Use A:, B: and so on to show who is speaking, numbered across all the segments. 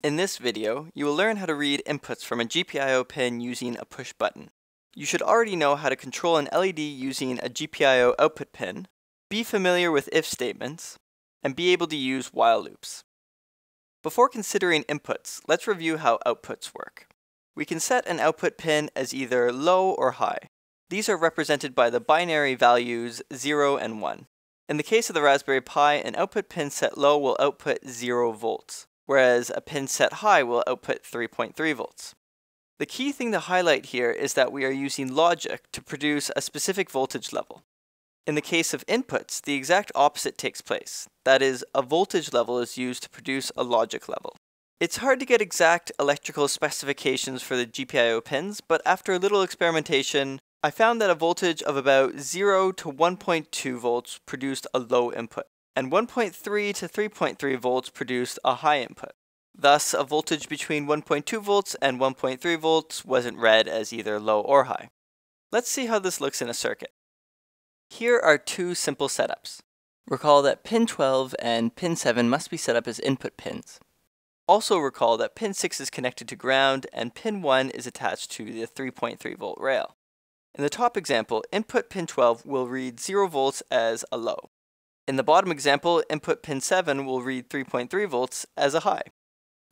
A: In this video, you will learn how to read inputs from a GPIO pin using a push button. You should already know how to control an LED using a GPIO output pin, be familiar with if statements, and be able to use while loops. Before considering inputs, let's review how outputs work. We can set an output pin as either low or high. These are represented by the binary values 0 and 1. In the case of the Raspberry Pi, an output pin set low will output 0 volts whereas a pin set high will output 3.3 volts. The key thing to highlight here is that we are using logic to produce a specific voltage level. In the case of inputs, the exact opposite takes place. That is, a voltage level is used to produce a logic level. It's hard to get exact electrical specifications for the GPIO pins, but after a little experimentation, I found that a voltage of about 0 to 1.2 volts produced a low input and 1.3 to 3.3 volts produced a high input. Thus, a voltage between 1.2 volts and 1.3 volts wasn't read as either low or high. Let's see how this looks in a circuit. Here are two simple setups. Recall that pin 12 and pin 7 must be set up as input pins. Also recall that pin 6 is connected to ground and pin 1 is attached to the 3.3 volt rail. In the top example, input pin 12 will read 0 volts as a low. In the bottom example, input pin 7 will read 3.3 volts as a high.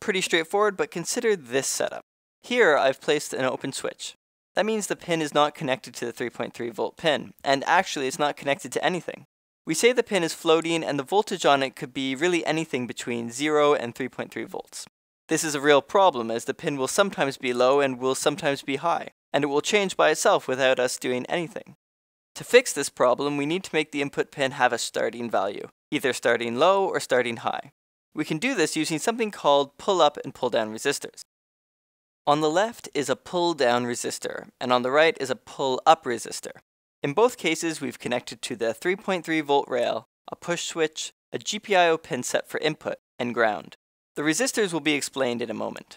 A: Pretty straightforward, but consider this setup. Here, I've placed an open switch. That means the pin is not connected to the 3.3 volt pin, and actually it's not connected to anything. We say the pin is floating and the voltage on it could be really anything between 0 and 3.3 volts. This is a real problem as the pin will sometimes be low and will sometimes be high, and it will change by itself without us doing anything. To fix this problem, we need to make the input pin have a starting value, either starting low or starting high. We can do this using something called pull-up and pull-down resistors. On the left is a pull-down resistor, and on the right is a pull-up resistor. In both cases, we've connected to the 3.3 volt rail, a push switch, a GPIO pin set for input, and ground. The resistors will be explained in a moment.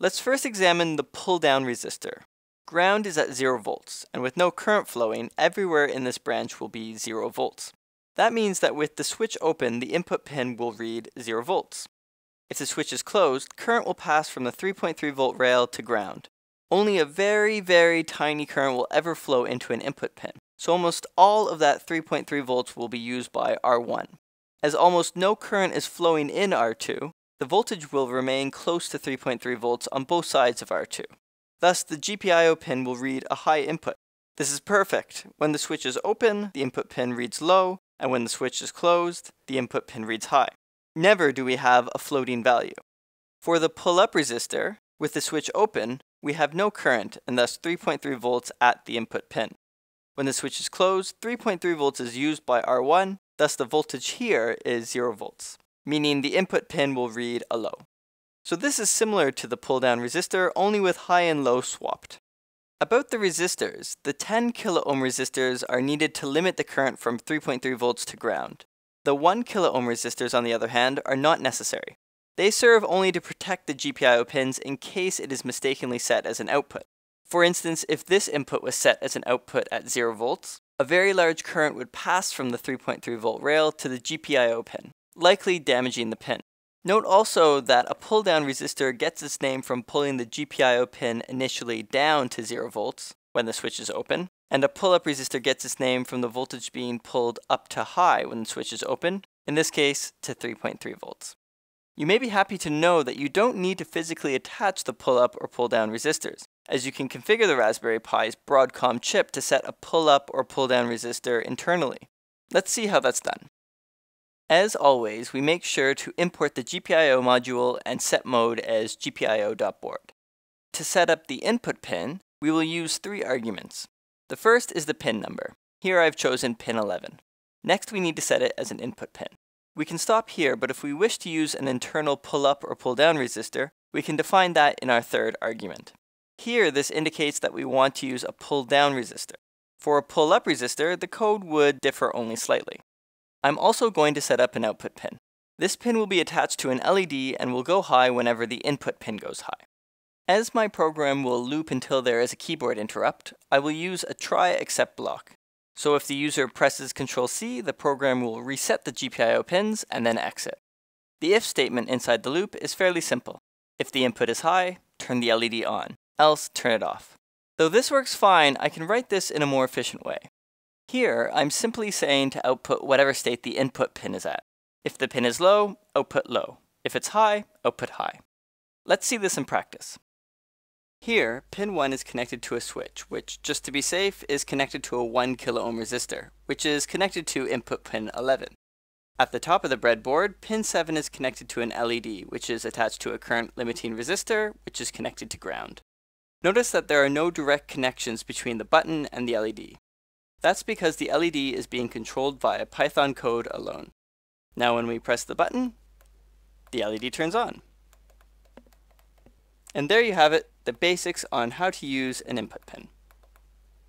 A: Let's first examine the pull-down resistor. Ground is at 0 volts, and with no current flowing, everywhere in this branch will be 0 volts. That means that with the switch open, the input pin will read 0 volts. If the switch is closed, current will pass from the 3.3 volt rail to ground. Only a very, very tiny current will ever flow into an input pin, so almost all of that 3.3 volts will be used by R1. As almost no current is flowing in R2, the voltage will remain close to 3.3 volts on both sides of R2. Thus, the GPIO pin will read a high input. This is perfect. When the switch is open, the input pin reads low, and when the switch is closed, the input pin reads high. Never do we have a floating value. For the pull-up resistor, with the switch open, we have no current and thus 3.3 volts at the input pin. When the switch is closed, 3.3 volts is used by R1, thus the voltage here is 0 volts, meaning the input pin will read a low. So this is similar to the pull-down resistor, only with high and low swapped. About the resistors, the 10 kiloohm resistors are needed to limit the current from 3.3 volts to ground. The 1 kiloohm resistors, on the other hand, are not necessary. They serve only to protect the GPIO pins in case it is mistakenly set as an output. For instance, if this input was set as an output at 0 volts, a very large current would pass from the 3.3 volt rail to the GPIO pin, likely damaging the pin. Note also that a pull-down resistor gets its name from pulling the GPIO pin initially down to 0 volts when the switch is open, and a pull-up resistor gets its name from the voltage being pulled up to high when the switch is open, in this case to 3.3 volts. You may be happy to know that you don't need to physically attach the pull-up or pull-down resistors, as you can configure the Raspberry Pi's Broadcom chip to set a pull-up or pull-down resistor internally. Let's see how that's done. As always, we make sure to import the GPIO module and set mode as gpio.board. To set up the input pin, we will use three arguments. The first is the pin number. Here I've chosen pin 11. Next we need to set it as an input pin. We can stop here, but if we wish to use an internal pull-up or pull-down resistor, we can define that in our third argument. Here, this indicates that we want to use a pull-down resistor. For a pull-up resistor, the code would differ only slightly. I'm also going to set up an output pin. This pin will be attached to an LED and will go high whenever the input pin goes high. As my program will loop until there is a keyboard interrupt, I will use a try except block. So if the user presses Ctrl C, the program will reset the GPIO pins and then exit. The if statement inside the loop is fairly simple. If the input is high, turn the LED on, else turn it off. Though this works fine, I can write this in a more efficient way. Here, I'm simply saying to output whatever state the input pin is at. If the pin is low, output low. If it's high, output high. Let's see this in practice. Here, pin 1 is connected to a switch, which, just to be safe, is connected to a 1 kilo ohm resistor, which is connected to input pin 11. At the top of the breadboard, pin 7 is connected to an LED, which is attached to a current limiting resistor, which is connected to ground. Notice that there are no direct connections between the button and the LED. That's because the LED is being controlled via Python code alone. Now when we press the button, the LED turns on. And there you have it, the basics on how to use an input pin.